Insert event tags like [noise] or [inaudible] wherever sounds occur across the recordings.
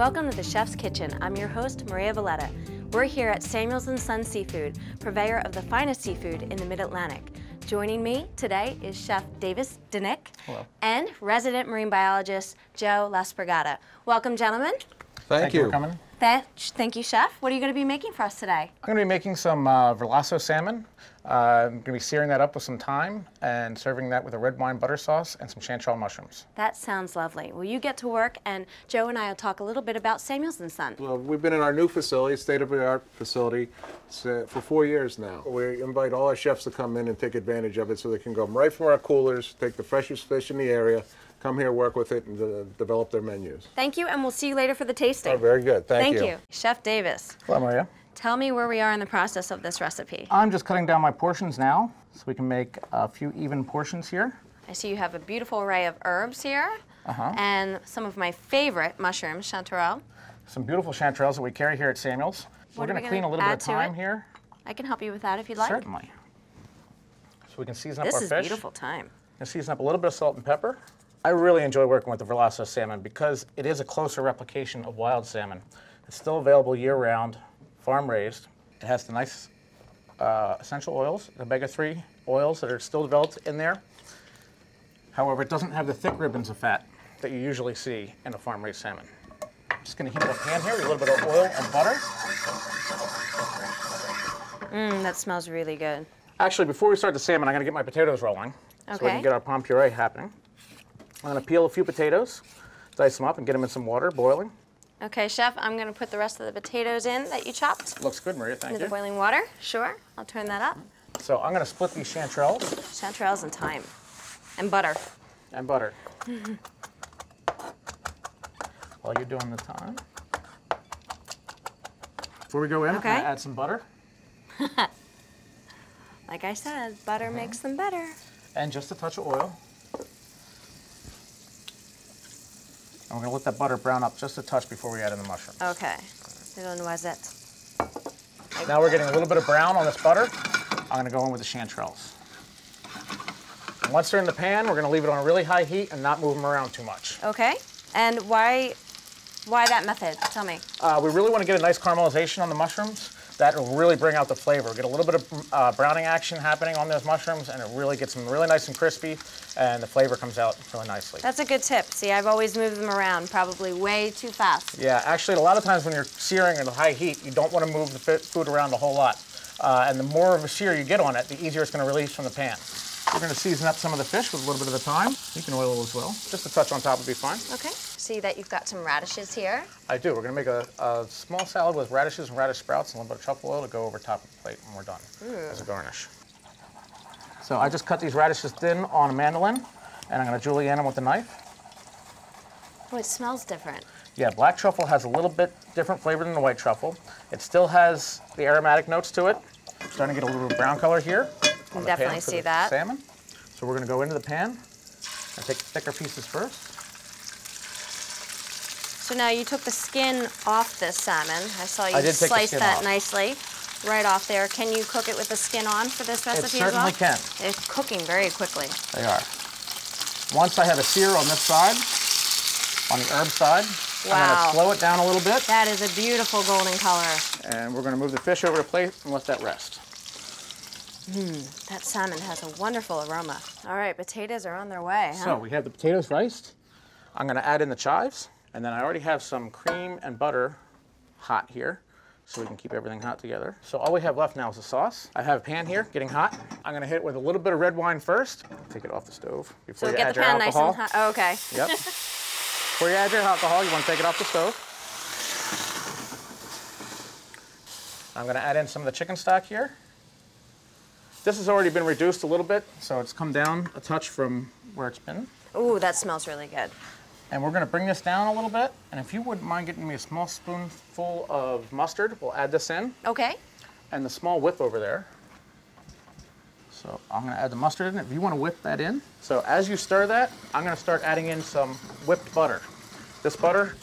Welcome to the Chef's Kitchen. I'm your host, Maria Valletta. We're here at Samuels & Son Seafood, purveyor of the finest seafood in the Mid-Atlantic. Joining me today is Chef Davis Denick Hello. and resident marine biologist Joe Lasprogata. Welcome, gentlemen. Thank, you for coming. Thank you, Chef. What are you going to be making for us today? I'm going to be making some uh, Verlasso salmon. Uh, I'm going to be searing that up with some thyme and serving that with a red wine butter sauce and some chanterelle mushrooms. That sounds lovely. Well, you get to work, and Joe and I will talk a little bit about Samuels & Son. Well, we've been in our new facility, state-of-the-art facility, uh, for four years now. We invite all our chefs to come in and take advantage of it so they can go right from our coolers, take the freshest fish in the area, come here, work with it, and uh, develop their menus. Thank you, and we'll see you later for the tasting. Oh, very good. Thank, Thank you. Chef Davis, Hello, Maria. tell me where we are in the process of this recipe. I'm just cutting down my portions now so we can make a few even portions here. I see you have a beautiful array of herbs here uh -huh. and some of my favorite mushrooms, chanterelle. Some beautiful chanterelles that we carry here at Samuel's. What we're are going we to clean a gonna little bit of to thyme here. I can help you with that if you'd like. Certainly. So we can season up This our is fish. beautiful thyme. And season up a little bit of salt and pepper. I really enjoy working with the Verlasso salmon because it is a closer replication of wild salmon. It's still available year round, farm raised. It has the nice uh, essential oils, the omega-3 oils that are still developed in there. However, it doesn't have the thick ribbons of fat that you usually see in a farm raised salmon. I'm just gonna heat up a pan here with a little bit of oil and butter. Mm, that smells really good. Actually, before we start the salmon, I'm gonna get my potatoes rolling so we can get our pommes puree happening. I'm gonna peel a few potatoes, dice them up, and get them in some water boiling. Okay, Chef, I'm going to put the rest of the potatoes in that you chopped Looks good, Maria, thank into the you. boiling water. Sure, I'll turn that up. So I'm gonna split these chanterelles Chanterelles and thyme and butter. and butter. While you're doing the thyme. Before we go in, I'm gonna add some butter [laughs] Like I said, butter makes them better. and just a touch of oil. And we're gonna let that butter brown up just a touch before we add in the mushrooms. Okay. Now we're getting a little bit of brown on this butter. I'm gonna go in with the chanterelles. And Once they're in the pan, we're gonna leave it on a really high heat and not move them around too much. Okay, and why, why that method? Tell me. Uh, we really wanna get a nice caramelization on the mushrooms. That will really bring out the flavor. Get a little bit of uh, browning action happening on those mushrooms and it really gets them really nice and crispy and the flavor comes out really nicely. That's a good tip. See, I've always moved them around, probably way too fast. Yeah, actually, a lot of times when you're searing at a high heat, you don't want to move the food around a whole lot. Uh, and the more of a sear you get on it, the easier it's going to release from the pan. We're going to season up some of the fish with a little bit of the thyme. You can oil as well. Just a touch on top would be fine. Okay. See that you've got some radishes here. I do. We're going to make a, a small salad with radishes and radish sprouts and a little bit of truffle oil to go over top of the plate when we're done as a garnish. So I just cut these radishes thin on a mandolin, and I'm going to julienne them with a knife. Oh, it smells different. Yeah, black truffle has a little bit different flavor than the white truffle. It still has the aromatic notes to it. Starting to get a little bit of brown color here. Pan definitely see that. Salmon. So we're going to go into the pan and take the thicker pieces first. So now you took the skin off this salmon. I saw you I did take the slice that off. nicely right off there. Can you cook it with the skin on for this recipe as well? certainly can. It's cooking very quickly. They are. Once I have a sear on this side, on the herb side, I'm going to slow it down a little bit, That is a beautiful golden color. and we're going to move the fish over to plate and let that rest. Hmm, that salmon has a wonderful aroma. All right, potatoes are on their way, huh? So we have the potatoes riced. I'm going to add in the chives, and then I already have some cream and butter hot here, so we can keep everything hot together. So all we have left now is the sauce. I have a pan here getting hot. I'm going to hit it with a little bit of red wine first. Take it off the stove before so you get add the your pan nice alcohol. and hot. Oh, okay. Yep. [laughs] Before you add your alcohol, you want to take it off the stove. I'm going to add in some of the chicken stock here. This has already been reduced a little bit, so it's come down a touch from where it's been. Ooh, that smells really good. And we're going to bring this down a little bit. And if you wouldn't mind getting me a small spoonful of mustard, we'll add this in. Okay. And the small whip over there. So I'm going to add the mustard in. If you want to whip that in. So as you stir that, I'm going to start adding in some whipped butter. This butter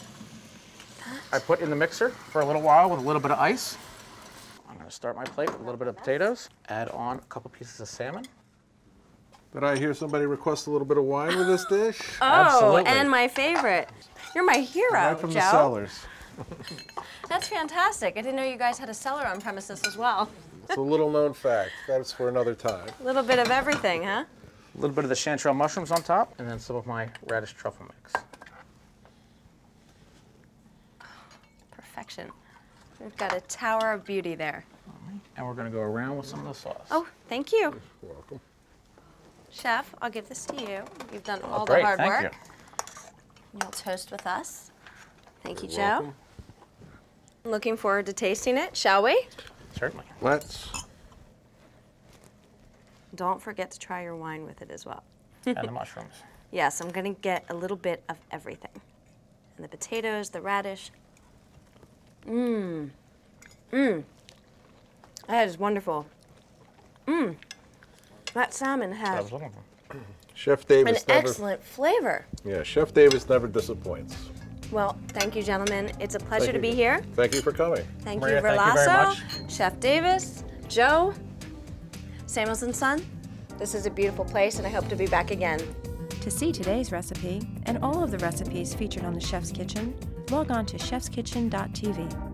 I put in the mixer for a little while with a little bit of ice. I'm going to start my plate with a little bit of potatoes. Add on a couple pieces of salmon. Did I hear somebody request a little bit of wine with this dish? [laughs] Oh, Absolutely. and my favorite, You're my hero, Right from Joe. the cellars. [laughs] That's fantastic. I didn't know you guys had a cellar on premises as well. It's a little known fact. That's for another time. A [laughs] little bit of everything, huh? A little bit of the chanterelle mushrooms on top, and then some of my radish truffle mix. Perfection. We've got a tower of beauty there. And we're gonna go around with some of the sauce. Oh, thank you. You're welcome. Chef, I'll give this to you. You've done oh, all great, the hard thank work. You'll toast with us. Thank you, You're Joe. welcome. Looking forward to tasting it, shall we? Certainly. Let's. Don't forget to try your wine with it as well. and the [laughs] mushrooms. Yes, I'm gonna get a little bit of everything. And the potatoes, the radish. Mmm. Mmm. That is wonderful. Mmm. That salmon has was looking [clears throat] for. Chef an Davis never. excellent flavor. Yeah, Chef Davis never disappoints. Well, thank you, gentlemen. It's a pleasure to be here. Thank you for coming. Thank Maria, you, thank you very Verlasso, much. Chef Davis, Joe, Samuels and Son. This is a beautiful place, and I hope to be back again. To see today's recipe and all of the recipes featured on the Chef's Kitchen, log on to chefskitchen.tv.